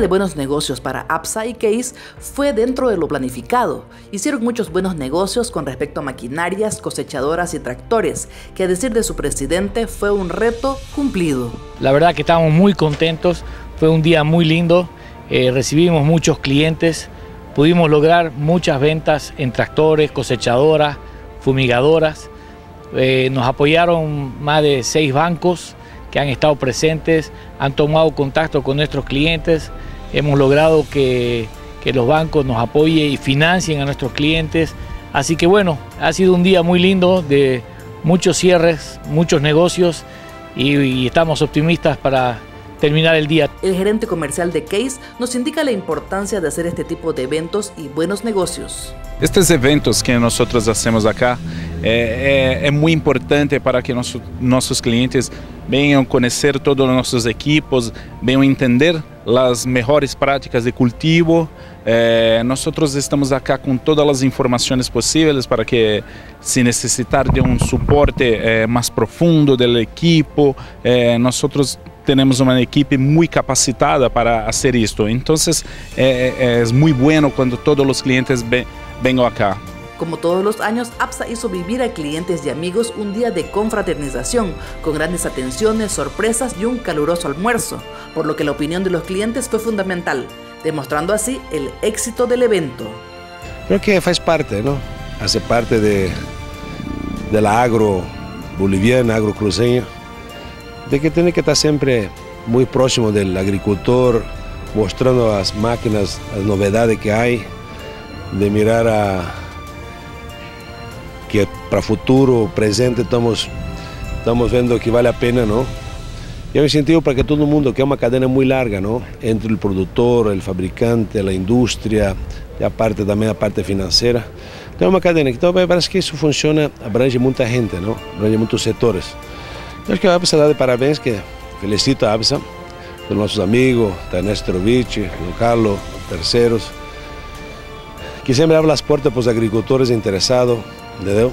De Buenos Negocios para APSA y Case fue dentro de lo planificado. Hicieron muchos buenos negocios con respecto a maquinarias, cosechadoras y tractores, que a decir de su presidente fue un reto cumplido. La verdad que estamos muy contentos, fue un día muy lindo, eh, recibimos muchos clientes, pudimos lograr muchas ventas en tractores, cosechadoras, fumigadoras. Eh, nos apoyaron más de seis bancos que han estado presentes, han tomado contacto con nuestros clientes, hemos logrado que, los bancos nos apoyen y financien a nuestros clientes. Así que bueno, ha sido un día muy lindo de muchos cierres, muchos negocios y estamos optimistas para terminar el día. El gerente comercial de Case nos indica la importancia de hacer este tipo de eventos y buenos negocios. Estes eventos que nós hacemos acá é, é, é muito importante para que nosso, nossos clientes venham conhecer todos os nossos equipos, venham entender as melhores práticas de cultivo. É, nós estamos acá com todas as informações possíveis para que, se necessitar de um suporte é, mais profundo do equipo, é, nós temos uma equipe muito capacitada para fazer isto. Então, é, é muito bueno quando todos os clientes vengo acá. Como todos los años, APSA hizo vivir a clientes y amigos un día de confraternización, con grandes atenciones, sorpresas y un caluroso almuerzo, por lo que la opinión de los clientes fue fundamental, demostrando así el éxito del evento. Creo que faz parte, ¿no? Hace parte de, de la agro boliviana, agro cruceña, de que tiene que estar siempre muy próximo del agricultor, mostrando las máquinas, las novedades que hay, de mirar a que para futuro, presente, estamos, estamos vendo que vale a pena, ¿no? Y hay un sentido para que todo el mundo, que es una cadena muy larga, ¿no? Entre el productor, el fabricante, la industria, y aparte también la parte financiera. É uma cadena, então parece que isso funciona, abrange muita gente, não? abrange muitos setores. Acho que a ABSA dá de parabéns, que felicito a ABSA, os nossos amigos, da Nestorovic, do Carlos, terceiros, que sempre abre as portas para os agricultores interessados, entendeu?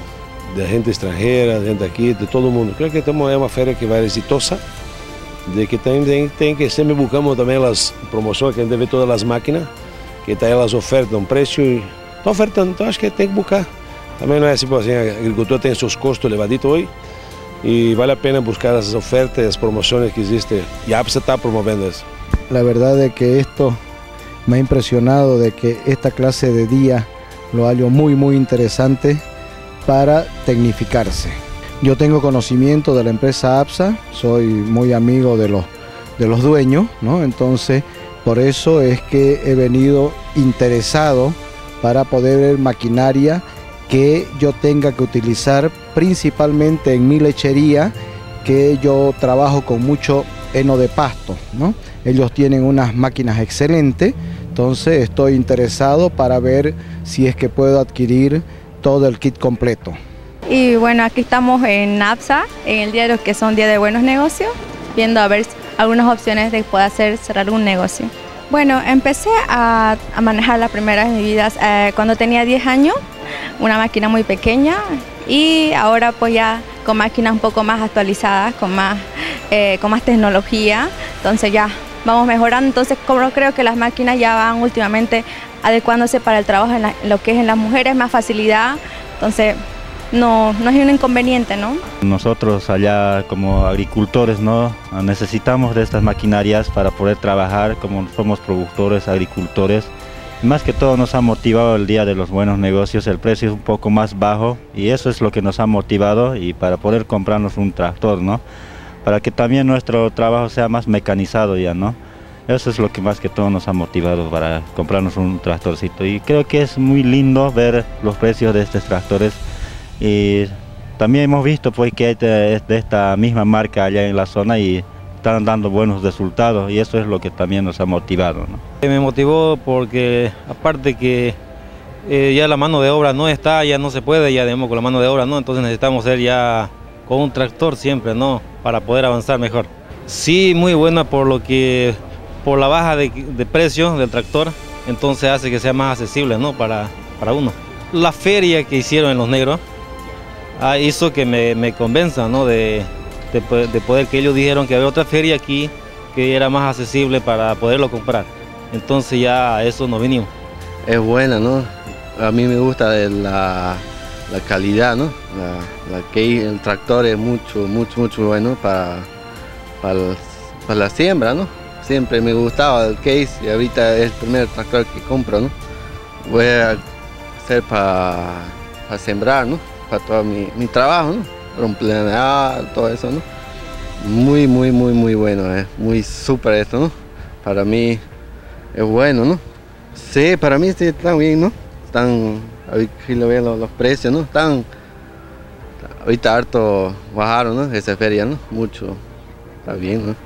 De gente estrangeira, de gente aqui, de todo mundo. Creio que temos é uma feira que vai exitosa, de que tem, tem, que sempre buscamos também as promoções, que a gente vê todas as máquinas, que está elas ofertam preço e estão ofertando, então acho que tem que buscar. Também não é assim, assim, a agricultura tem seus custos elevaditos hoje, e vale a pena buscar as ofertas, as promoções que existem, e a APSA está promovendo isso. A verdade é que isto me ha impresionado de que esta clase de día lo hallo muy muy interesante para tecnificarse. Yo tengo conocimiento de la empresa APSA, soy muy amigo de los, de los dueños, ¿no? entonces por eso es que he venido interesado para poder ver maquinaria que yo tenga que utilizar principalmente en mi lechería, que yo trabajo con mucho heno de pasto. ¿no? Ellos tienen unas máquinas excelentes, entonces estoy interesado para ver si es que puedo adquirir todo el kit completo. Y bueno, aquí estamos en APSA, en el día de los que son día de buenos negocios, viendo a ver algunas opciones de poder hacer cerrar un negocio. Bueno, empecé a, manejar la primera vez en mi vida eh, cuando tenía 10 años, una máquina muy pequeña y ahora pues ya con máquinas un poco más actualizadas, con más, eh, con más tecnología, entonces ya vamos mejorando. Entonces, como creo que las máquinas ya van últimamente adecuándose para el trabajo en, lo que es en las mujeres, más facilidad. Entonces, no, no es un inconveniente, ¿no? Nosotros allá como agricultores, ¿no? Necesitamos de estas maquinarias para poder trabajar como somos productores, agricultores. Más que todo nos ha motivado el día de los buenos negocios, el precio es un poco más bajo y eso es lo que nos ha motivado y para poder comprarnos un tractor, ¿no? para que también nuestro trabajo sea más mecanizado ya, ¿no? Eso es lo que más que todo nos ha motivado para comprarnos un tractorcito. Y creo que es muy lindo ver los precios de estos tractores. Y también hemos visto pues que hay de, esta misma marca allá en la zona y están dando buenos resultados y eso es lo que también nos ha motivado. ¿no? Me motivó porque aparte que eh, ya la mano de obra no está, ya no se puede, ya digamos con la mano de obra no, entonces necesitamos ser ya con un tractor siempre, ¿no? Para poder avanzar mejor. Sí, muy buena por lo que, por la baja de, precio del tractor, entonces hace que sea más accesible, ¿no? Para, para uno. La feria que hicieron en Los Negros ah, hizo que me, me convenza, ¿no? De, de, poder, que ellos dijeron que había otra feria aquí que era más accesible para poderlo comprar. Entonces ya a eso nos vinimos. Es buena, ¿no? A mí me gusta la, la calidad, ¿no? La, que el tractor es mucho, mucho, mucho bueno para, para, para la siembra, ¿no? Siempre me gustaba el case y ahorita es el primer tractor que compro, ¿no? Voy a hacer para, para sembrar, ¿no? Para todo mi, mi trabajo, ¿no? Para todo eso, ¿no? Muy, muy, muy, muy bueno, es muy súper esto, ¿no? Para mí es bueno, ¿no? Sí, para mí sí está bien, ¿no? Están, aquí lo ven los, los precios, ¿no? Están, ahorita harto bajaron, ¿no? Esa feria, ¿no? Mucho, está bien, ¿no?